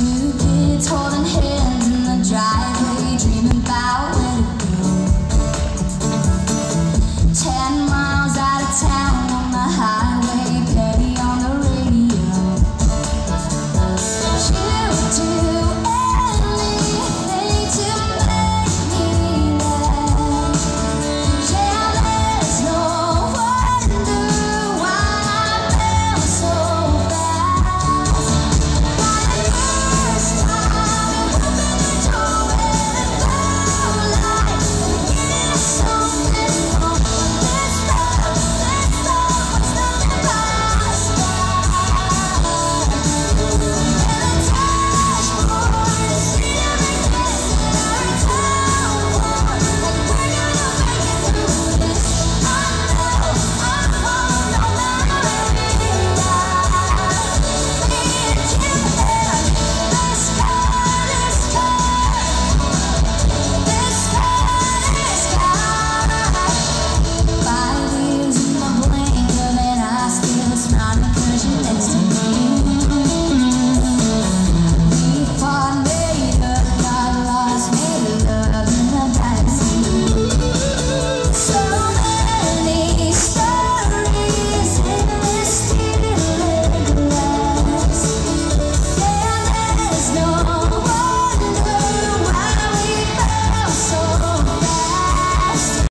to